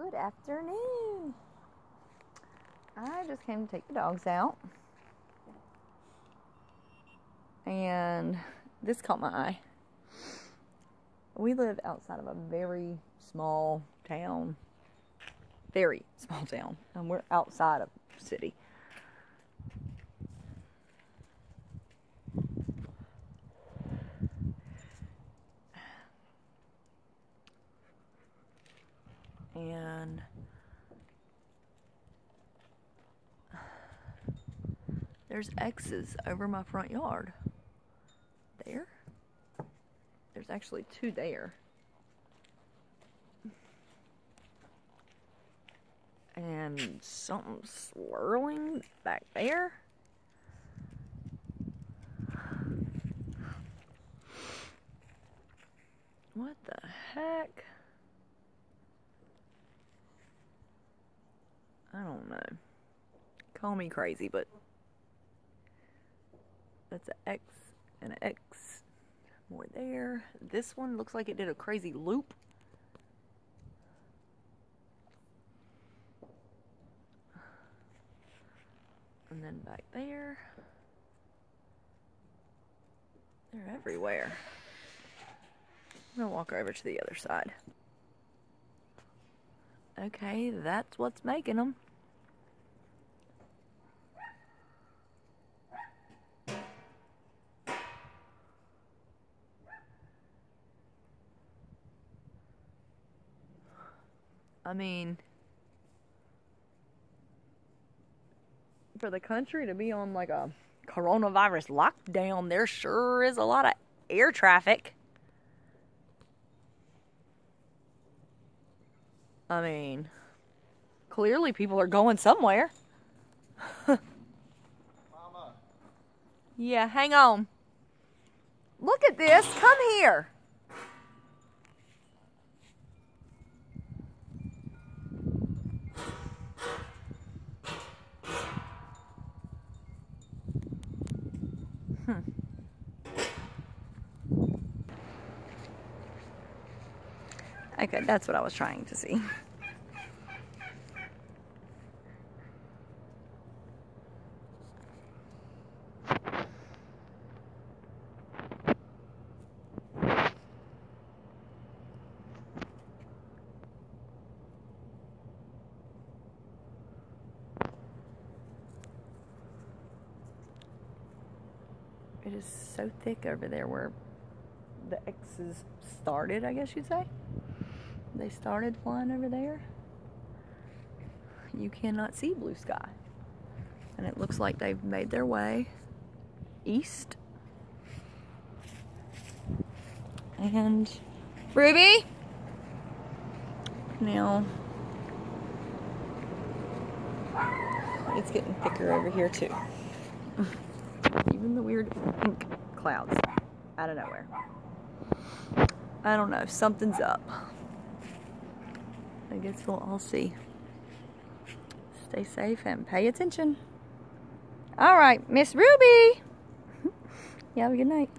Good afternoon. I just came to take the dogs out. And this caught my eye. We live outside of a very small town. Very small town. And we're outside of city. And there's X's over my front yard. There. There's actually two there. And something swirling back there. What the heck? Don't know. Call me crazy, but that's an X and an X. More there. This one looks like it did a crazy loop. And then back there. They're everywhere. I'm gonna walk over to the other side. Okay, that's what's making them. I mean, for the country to be on like a coronavirus lockdown, there sure is a lot of air traffic. I mean, clearly people are going somewhere. Mama. Yeah, hang on. Look at this. Come here. Okay, that's what I was trying to see. It is so thick over there where the X's started, I guess you'd say. They started flying over there. You cannot see blue sky. And it looks like they've made their way east. And Ruby! Now, it's getting thicker over here too. Even the weird pink clouds out of nowhere. I don't know. Something's up. I guess we'll all see. Stay safe and pay attention. All right, Miss Ruby. you have a good night.